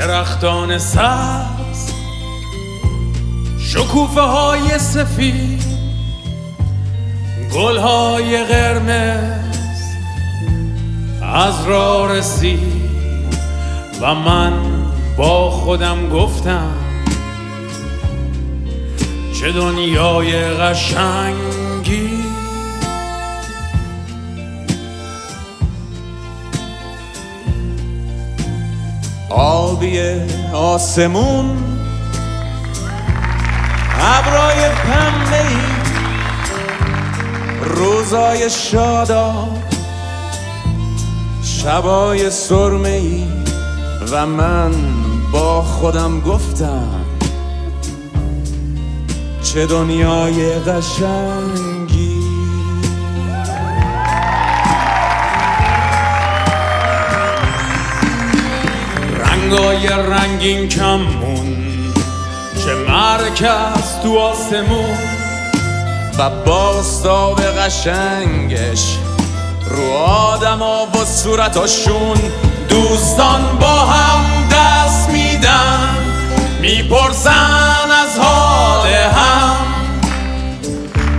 درختان سبز شکوفه های سفید گل های قرمز از را رسید و من با خودم گفتم چه دنیای قشنگی آبی آسمون ابرای پنبه ای روزای شادا شبای سرمه ای و من با خودم گفتم چه دنیای قشنگی رنگای رنگین کمون. چه مرکز تو آسمون و باستاب قشنگش رو آدم و صورتاشون دوستان با هم دست میدن. می‌پرسن از حال هم.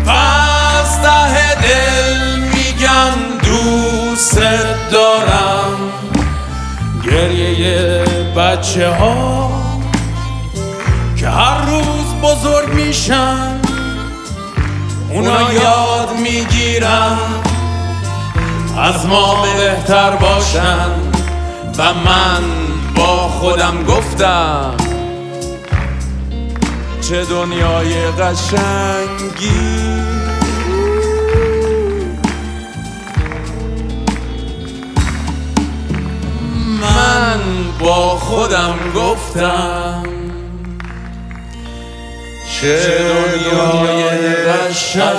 از ته دل میگن دوست دارم. گریه بچه ها که هر روز بزرگ میشن اونا یاد می‌گیرن از ما بهتر باشن. و من با خودم گفتم چه دنیای قشنگی. با خودم گفتم چه دنیای قشنگی